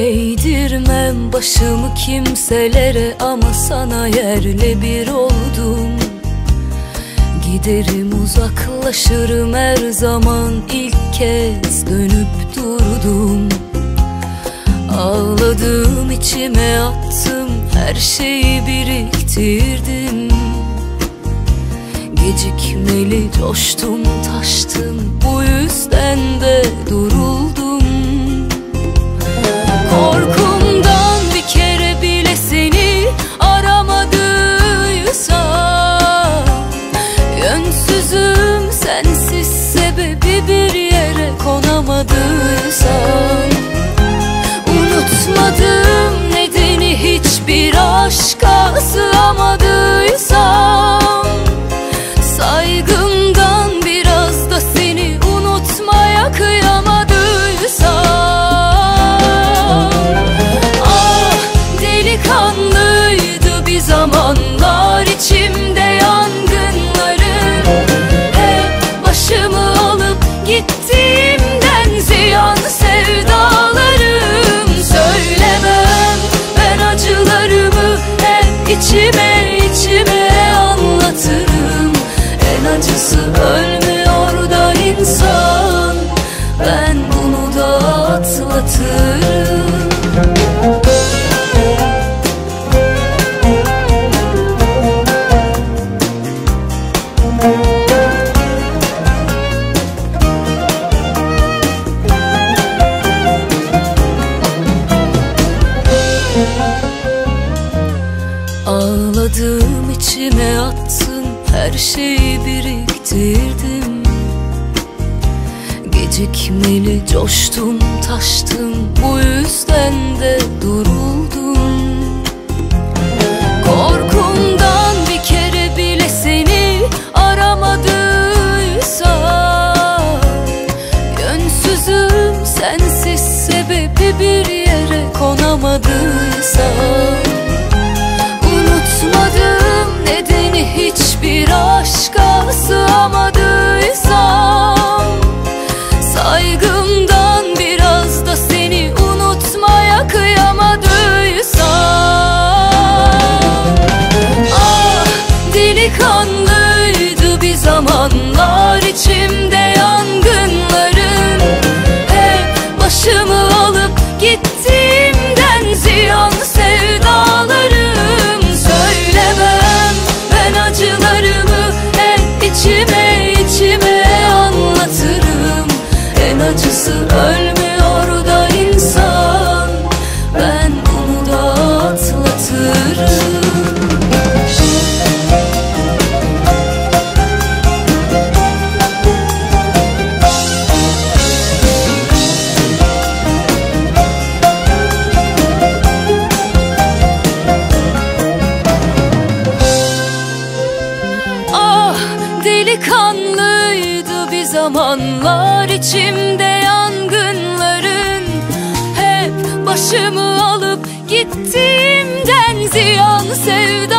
Eğdirmem başımı kimselere ama sana yerle bir oldum. Giderim uzaklaşırım her zaman ilk kez dönüp durdum. Ağladım içime attım her şeyi biriktirdim. Gecikmeli coştum taştım bu içine attın Her şeyi biriktirdim. Gecikmeli coştum taştım Bu yüzden de durul. zamanlar içimde yangınların Hep başımı alıp gittiğimden ziyan sevdim.